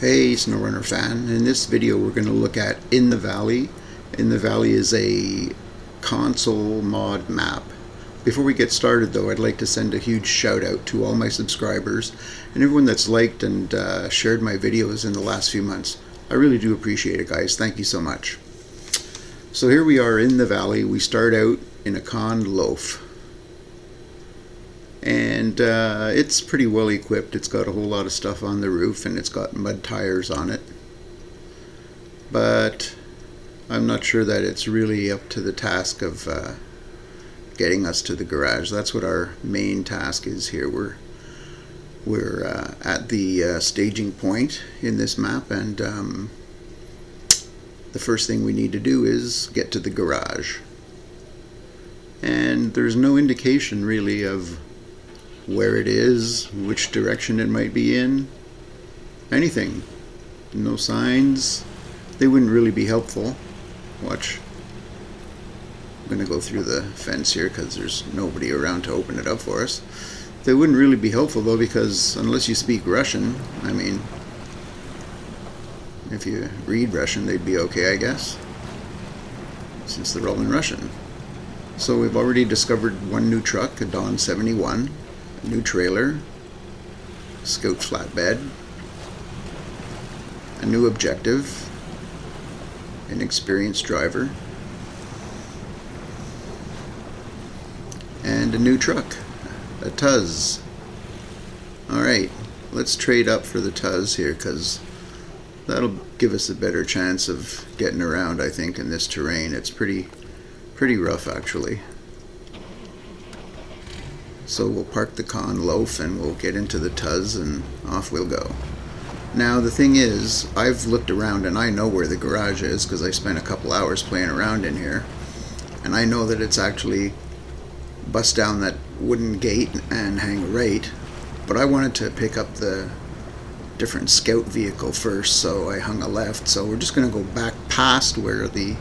Hey SnowRunner fan, in this video we're going to look at In the Valley. In the Valley is a console mod map. Before we get started though, I'd like to send a huge shout out to all my subscribers and everyone that's liked and uh, shared my videos in the last few months. I really do appreciate it guys, thank you so much. So here we are in the valley, we start out in a con loaf and uh, it's pretty well equipped. It's got a whole lot of stuff on the roof and it's got mud tires on it. But I'm not sure that it's really up to the task of uh, getting us to the garage. That's what our main task is here. We're we're uh, at the uh, staging point in this map and um, the first thing we need to do is get to the garage. And there's no indication really of where it is, which direction it might be in, anything. No signs. They wouldn't really be helpful. Watch. I'm going to go through the fence here because there's nobody around to open it up for us. They wouldn't really be helpful though because unless you speak Russian, I mean, if you read Russian they'd be okay I guess, since they're all in Russian. So we've already discovered one new truck, a Don 71 new trailer, scout flatbed, a new objective, an experienced driver, and a new truck, a Tuz. Alright, let's trade up for the Tuz here because that'll give us a better chance of getting around I think in this terrain. It's pretty pretty rough actually. So we'll park the con loaf and we'll get into the Tuz and off we'll go. Now the thing is, I've looked around and I know where the garage is because I spent a couple hours playing around in here. And I know that it's actually bust down that wooden gate and hang right. But I wanted to pick up the different scout vehicle first, so I hung a left. So we're just going to go back past where the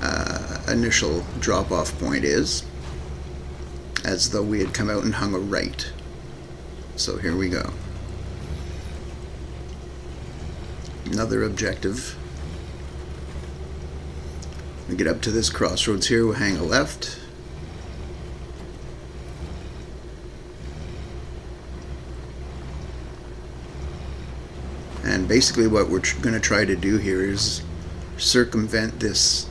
uh, initial drop-off point is as though we had come out and hung a right. So here we go. Another objective. We get up to this crossroads here, we hang a left. And basically what we're going to try to do here is circumvent this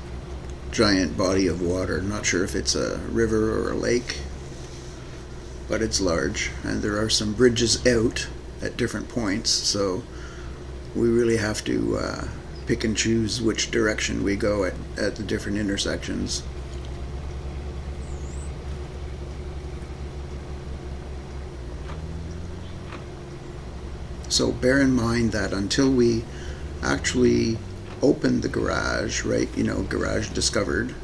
giant body of water. Not sure if it's a river or a lake but it's large and there are some bridges out at different points so we really have to uh, pick and choose which direction we go at, at the different intersections. So bear in mind that until we actually open the garage, right, you know, garage discovered,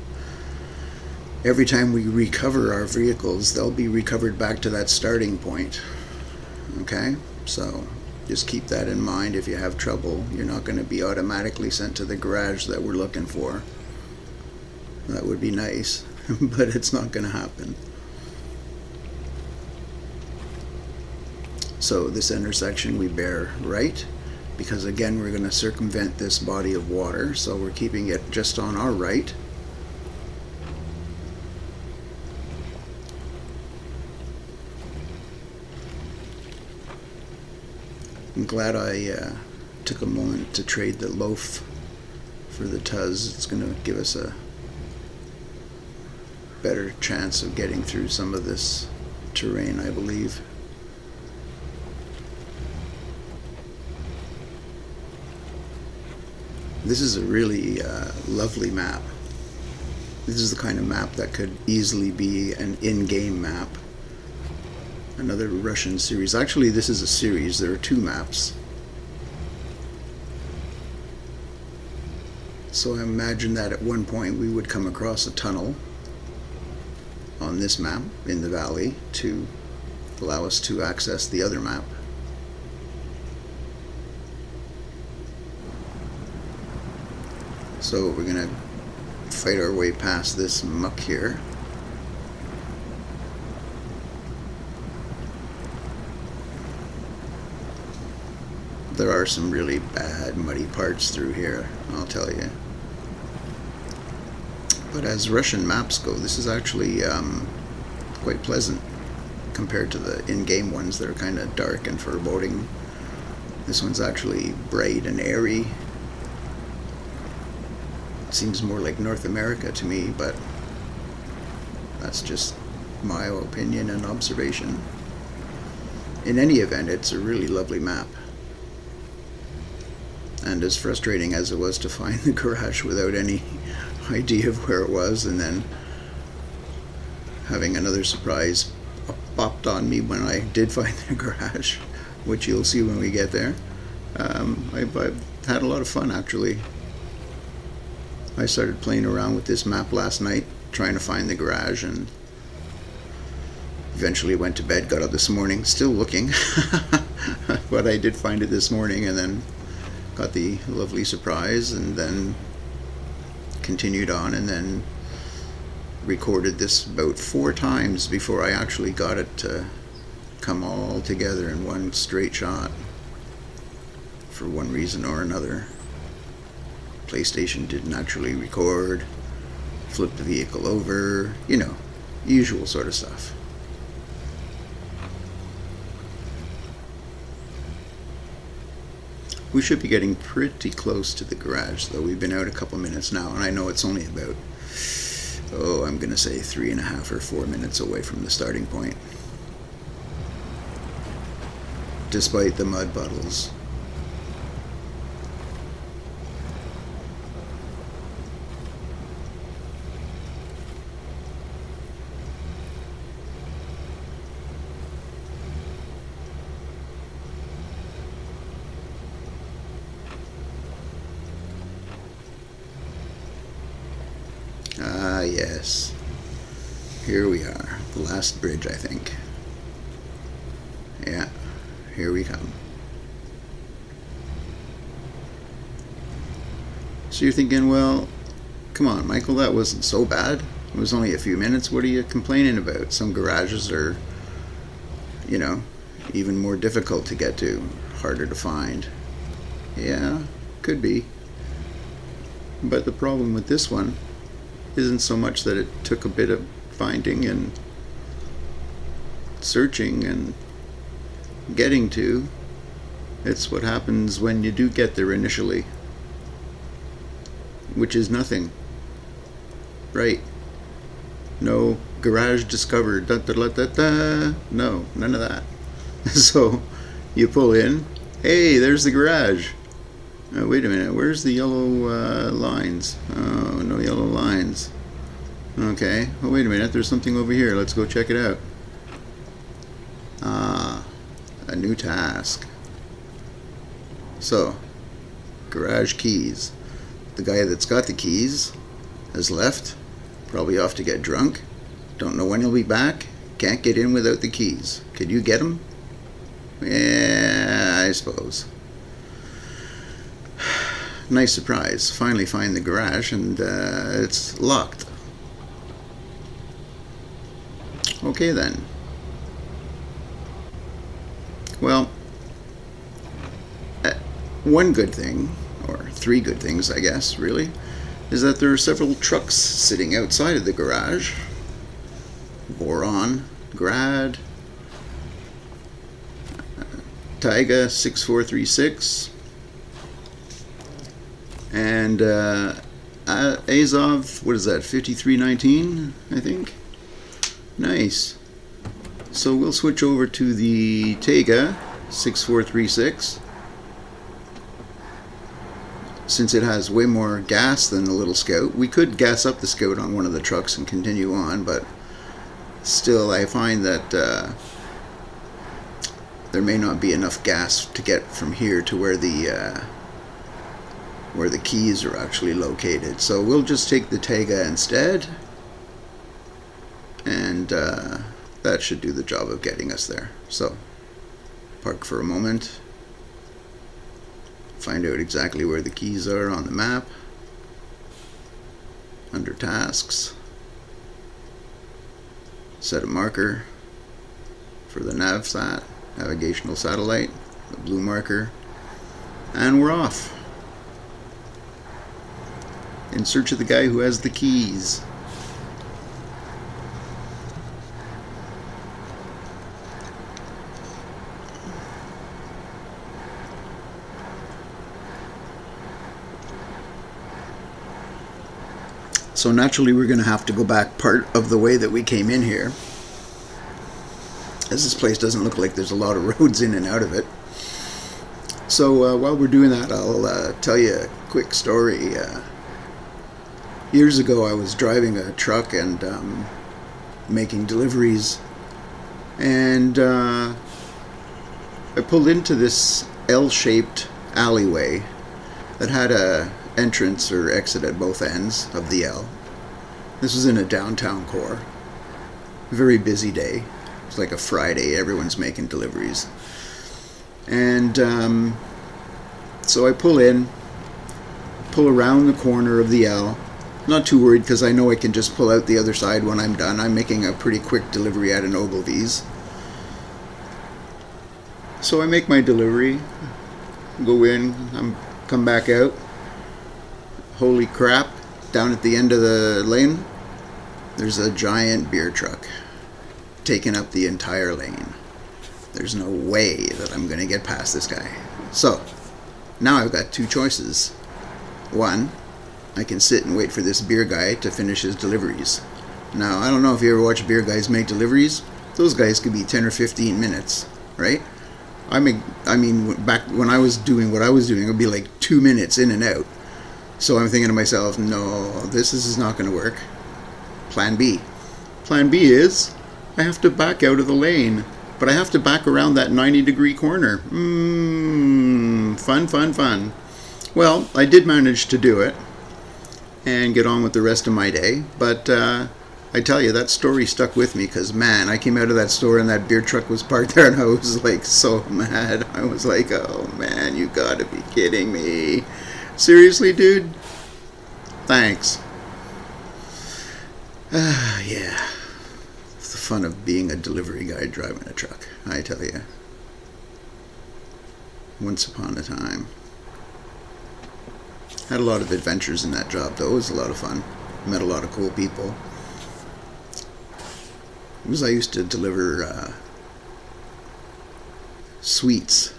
every time we recover our vehicles, they'll be recovered back to that starting point. Okay? So just keep that in mind. If you have trouble, you're not going to be automatically sent to the garage that we're looking for. That would be nice, but it's not going to happen. So this intersection we bear right because again we're going to circumvent this body of water so we're keeping it just on our right glad I uh, took a moment to trade the loaf for the Tuz. It's going to give us a better chance of getting through some of this terrain, I believe. This is a really uh, lovely map. This is the kind of map that could easily be an in-game map another Russian series. Actually, this is a series. There are two maps. So I imagine that at one point we would come across a tunnel on this map in the valley to allow us to access the other map. So we're going to fight our way past this muck here. There are some really bad muddy parts through here, I'll tell you. But as Russian maps go, this is actually um, quite pleasant compared to the in-game ones that are kind of dark and foreboding. This one's actually bright and airy. It seems more like North America to me, but that's just my opinion and observation. In any event, it's a really lovely map. And as frustrating as it was to find the garage without any idea of where it was, and then having another surprise popped on me when I did find the garage, which you'll see when we get there. Um, I've, I've had a lot of fun actually. I started playing around with this map last night, trying to find the garage, and eventually went to bed, got up this morning, still looking, but I did find it this morning, and then got the lovely surprise, and then continued on, and then recorded this about four times before I actually got it to come all together in one straight shot for one reason or another. PlayStation didn't actually record, flipped the vehicle over, you know, usual sort of stuff. We should be getting pretty close to the garage, though. We've been out a couple minutes now, and I know it's only about, oh, I'm going to say three and a half or four minutes away from the starting point. Despite the mud puddles. Ah, yes. Here we are. The last bridge, I think. Yeah, here we come. So you're thinking, well, come on, Michael, that wasn't so bad. It was only a few minutes. What are you complaining about? Some garages are, you know, even more difficult to get to, harder to find. Yeah, could be. But the problem with this one isn't so much that it took a bit of finding and searching and getting to. It's what happens when you do get there initially, which is nothing. Right. No garage discovered. Da, da, da, da, da. No, none of that. so you pull in. Hey, there's the garage. Uh, wait a minute, where's the yellow uh, lines? Oh, no yellow lines. Okay, oh, wait a minute, there's something over here. Let's go check it out. Ah, a new task. So, garage keys. The guy that's got the keys has left, probably off to get drunk. Don't know when he'll be back. Can't get in without the keys. Could you get him? Yeah, I suppose nice surprise. Finally find the garage and uh, it's locked. Okay then. Well, uh, one good thing, or three good things I guess, really, is that there are several trucks sitting outside of the garage. Voron, Grad, uh, Taiga 6436, and uh, Azov, what is that, 5319, I think? Nice. So we'll switch over to the Tayga 6436. Since it has way more gas than the little Scout, we could gas up the Scout on one of the trucks and continue on, but still I find that uh, there may not be enough gas to get from here to where the uh, where the keys are actually located. So we'll just take the Tayga instead. And uh, that should do the job of getting us there. So park for a moment. Find out exactly where the keys are on the map. Under tasks. Set a marker for the NavSat, navigational satellite, the blue marker And we're off. In search of the guy who has the keys. So naturally we're going to have to go back part of the way that we came in here. As this place doesn't look like there's a lot of roads in and out of it. So uh, while we're doing that, I'll uh, tell you a quick story. Uh, years ago, I was driving a truck and um, making deliveries, and uh, I pulled into this L-shaped alleyway that had a entrance or exit at both ends of the L. This was in a downtown core. Very busy day. It's like a Friday. Everyone's making deliveries. And um, so I pull in, pull around the corner of the L. Not too worried because I know I can just pull out the other side when I'm done. I'm making a pretty quick delivery at an Ogilvy's. So I make my delivery, go in, I'm come back out. Holy crap, down at the end of the lane, there's a giant beer truck taking up the entire lane. There's no way that I'm going to get past this guy. So, now I've got two choices. One, I can sit and wait for this beer guy to finish his deliveries. Now, I don't know if you ever watch beer guys make deliveries. Those guys could be 10 or 15 minutes, right? I mean, I mean, back when I was doing what I was doing, it would be like two minutes in and out. So I'm thinking to myself, no, this is not going to work. Plan B. Plan B is I have to back out of the lane, but I have to back around that 90 degree corner. Mmm, fun, fun, fun. Well, I did manage to do it and get on with the rest of my day, but uh, I tell you, that story stuck with me because, man, I came out of that store and that beer truck was parked there and I was like so mad. I was like, oh man, you gotta be kidding me. Seriously, dude? Thanks. Ah, yeah. It's the fun of being a delivery guy driving a truck, I tell you. Once upon a time. Had a lot of adventures in that job, though. It was a lot of fun. Met a lot of cool people. It was I used to deliver uh, sweets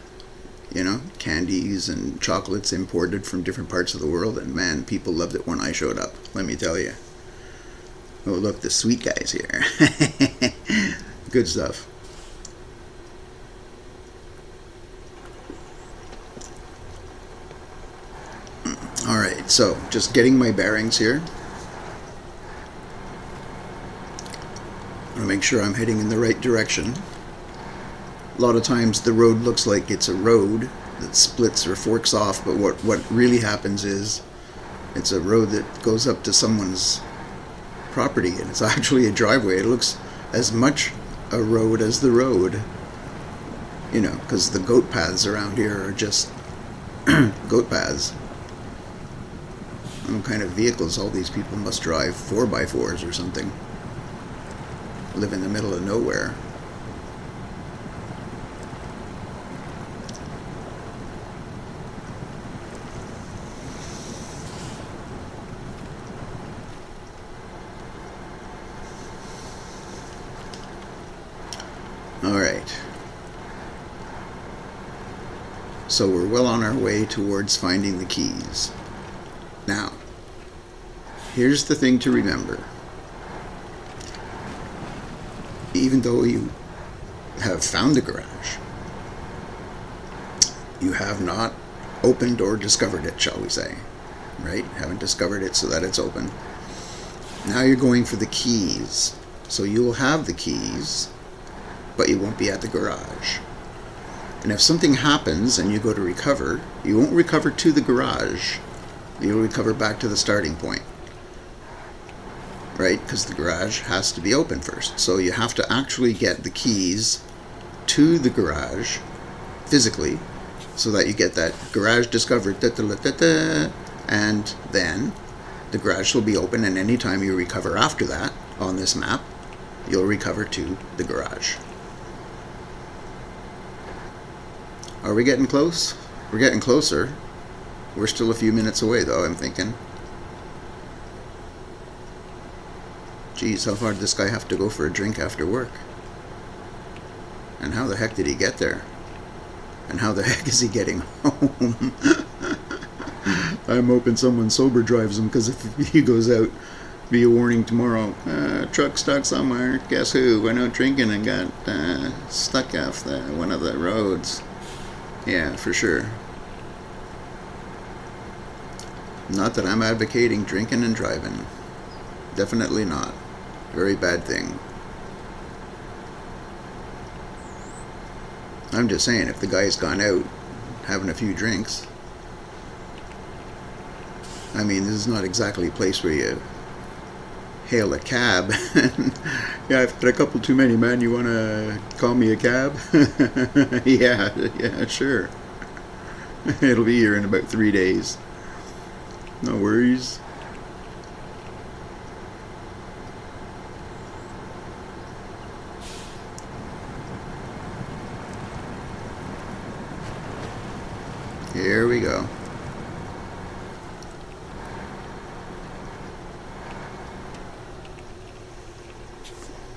you know, candies and chocolates imported from different parts of the world. And man, people loved it when I showed up, let me tell you. Oh, look, the sweet guys here. Good stuff. All so just getting my bearings here. I want to make sure I'm heading in the right direction a lot of times the road looks like it's a road that splits or forks off, but what, what really happens is it's a road that goes up to someone's property and it's actually a driveway. It looks as much a road as the road, you know, because the goat paths around here are just goat paths. What kind of vehicles all these people must drive? 4 by 4s or something. Live in the middle of nowhere. So we're well on our way towards finding the keys. Here's the thing to remember. Even though you have found the garage, you have not opened or discovered it, shall we say. Right? Haven't discovered it so that it's open. Now you're going for the keys. So you'll have the keys, but you won't be at the garage. And if something happens and you go to recover, you won't recover to the garage. You'll recover back to the starting point. Right? Because the garage has to be open first. So you have to actually get the keys to the garage physically so that you get that garage discovered. Da, da, da, and then the garage will be open and anytime you recover after that on this map, you'll recover to the garage. Are we getting close? We're getting closer. We're still a few minutes away, though, I'm thinking. Geez, how far did this guy have to go for a drink after work? And how the heck did he get there? And how the heck is he getting home? I'm hoping someone sober drives him, because if he goes out, be a warning tomorrow. Uh, truck stuck somewhere. Guess who? Went out drinking and got uh, stuck off the, one of the roads. Yeah, for sure. Not that I'm advocating drinking and driving. Definitely not. Very bad thing. I'm just saying, if the guy's gone out having a few drinks, I mean, this is not exactly a place where you hail a cab. yeah, I've had a couple too many, man. You want to call me a cab? yeah, yeah, sure. It'll be here in about three days. No worries. Here we go.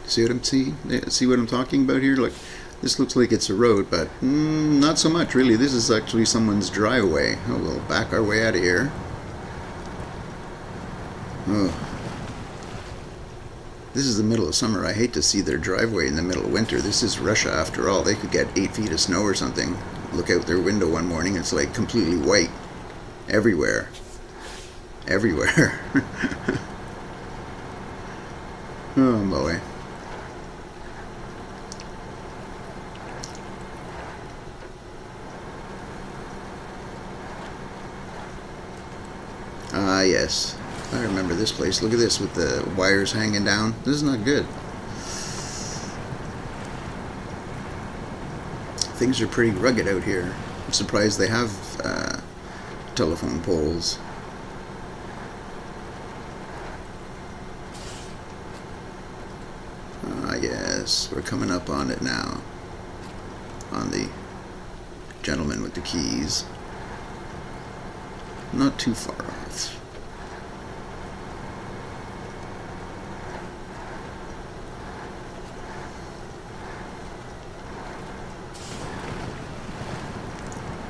See what I'm see? See what I'm talking about here? Like, this looks like it's a road, but mm, not so much really. This is actually someone's driveway. Oh, we'll back our way out of here. Oh. This is the middle of summer. I hate to see their driveway in the middle of winter. This is Russia after all. They could get eight feet of snow or something. Look out their window one morning, it's like completely white. Everywhere. Everywhere. oh boy. Ah, yes. I remember this place. Look at this with the wires hanging down. This is not good. Things are pretty rugged out here. I'm surprised they have uh, telephone poles. Ah, yes. We're coming up on it now. On the gentleman with the keys. Not too far off.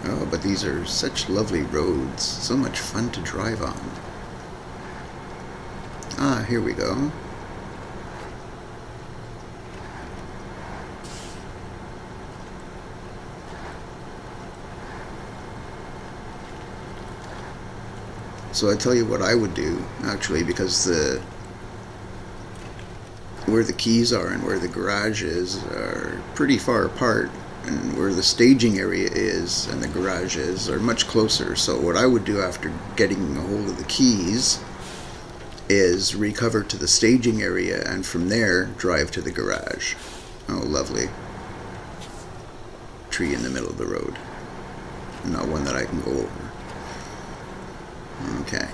Oh, but these are such lovely roads. So much fun to drive on. Ah, here we go. So I tell you what I would do, actually, because the where the keys are and where the garage is are pretty far apart and where the staging area is and the garage is are much closer. So what I would do after getting a hold of the keys is recover to the staging area and from there drive to the garage. Oh, lovely. Tree in the middle of the road. Not one that I can go over. Okay.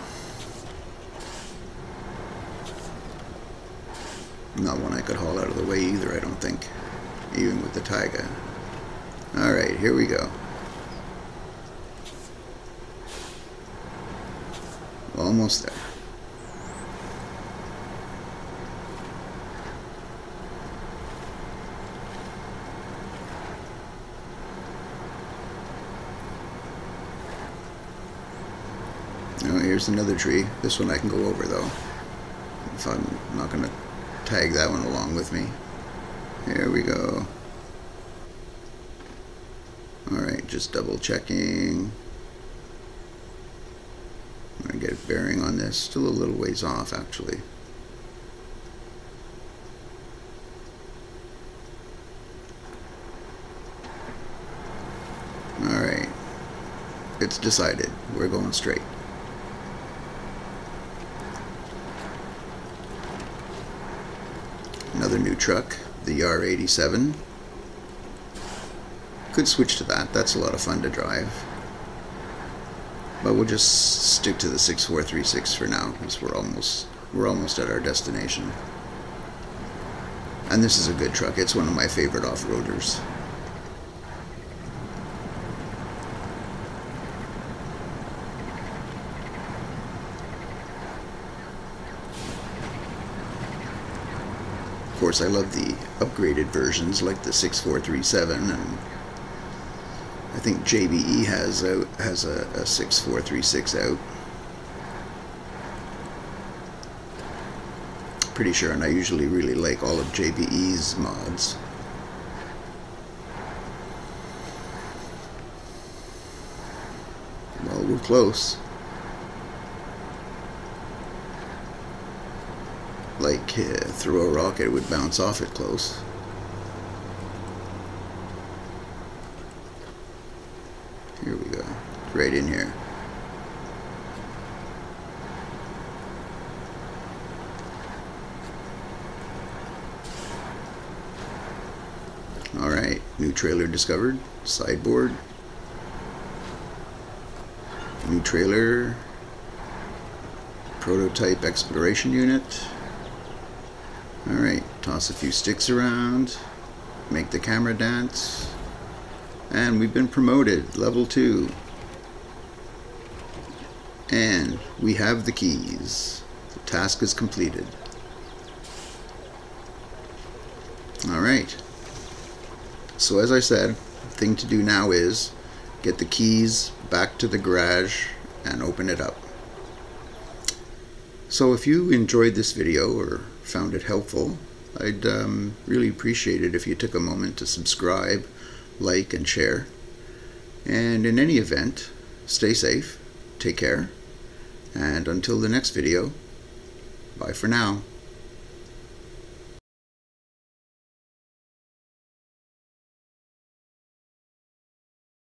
Not one I could haul out of the way either, I don't think. Even with the Taiga. Alright, here we go. Almost there. Oh, here's another tree. This one I can go over though. If I'm not going to tag that one along with me. Here we go. Alright, just double checking. To get a bearing on this. Still a little ways off actually. Alright. It's decided. We're going straight. Another new truck, the R87. Could switch to that. That's a lot of fun to drive. But we'll just stick to the 6436 for now, because we're almost we're almost at our destination. And this is a good truck. It's one of my favorite off-roaders. Of course, I love the upgraded versions like the 6437 and I think JBE has a, has a, a 6436 out. Pretty sure, and I usually really like all of JBE's mods. Well, we're close. Like, uh, throw a rocket, it would bounce off it close. Here we go. Right in here. Alright, new trailer discovered. Sideboard. New trailer. Prototype exploration unit. Alright, toss a few sticks around. Make the camera dance. And we've been promoted, level 2. And we have the keys. The task is completed. Alright. So as I said, the thing to do now is get the keys back to the garage and open it up. So if you enjoyed this video or found it helpful, I'd um, really appreciate it if you took a moment to subscribe like, and share. And in any event, stay safe, take care, and until the next video, bye for now.